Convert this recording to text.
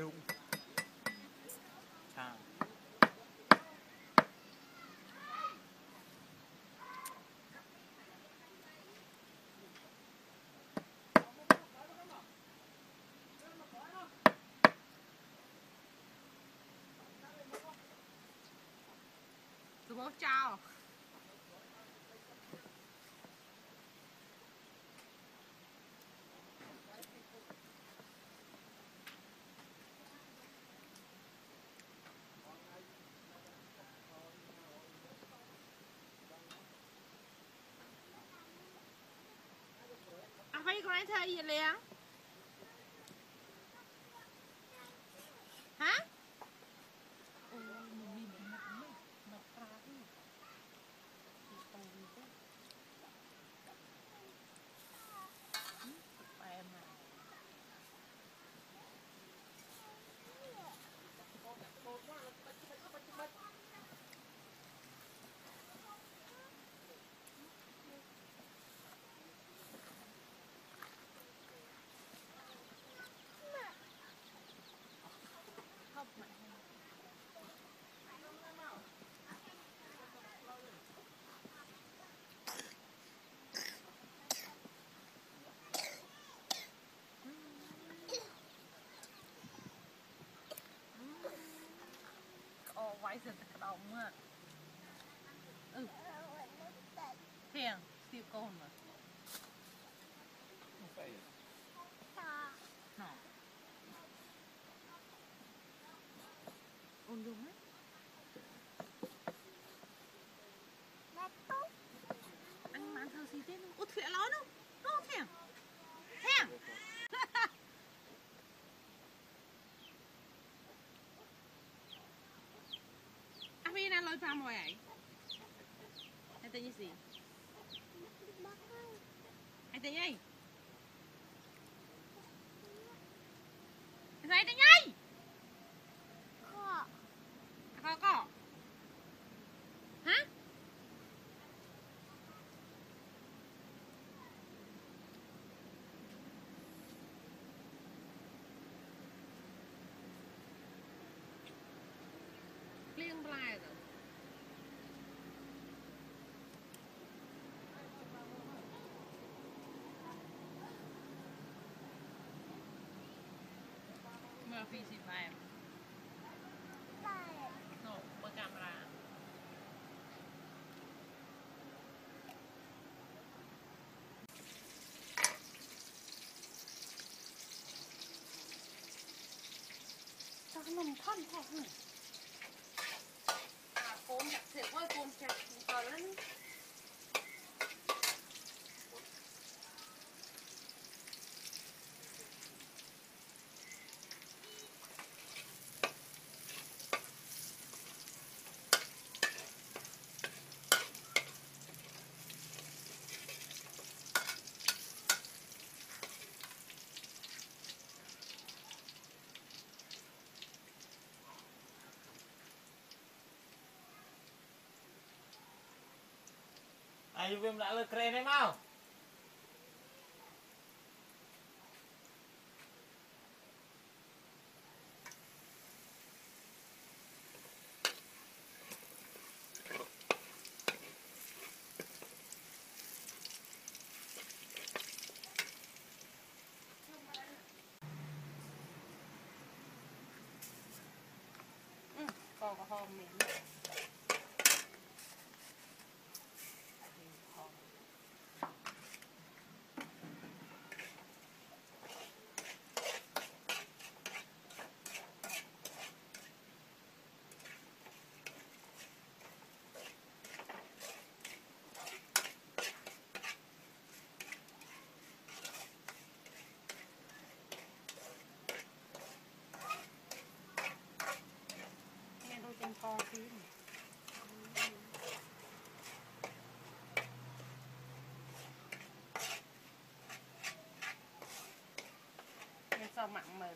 two, time. Chào. 太太一了呀 sẽ thật đau mưa ừ phiền siêu côn mà không phải nó ôn đúng đấy លុយ500ហើយតែទិញស៊ីអីទិញអីស្អីទិញអី Koffie zit bij hem. No, mijn camera. Dat is een pan, hè? Maar kom, zeg, wat komt er? អាកូនចាក់សេអើយកូនចាក់តើហ្នឹង អាយុវាមិនដាក់លើក្រេនទេមក Ừ, còn có hôm miệng nghe mặn mời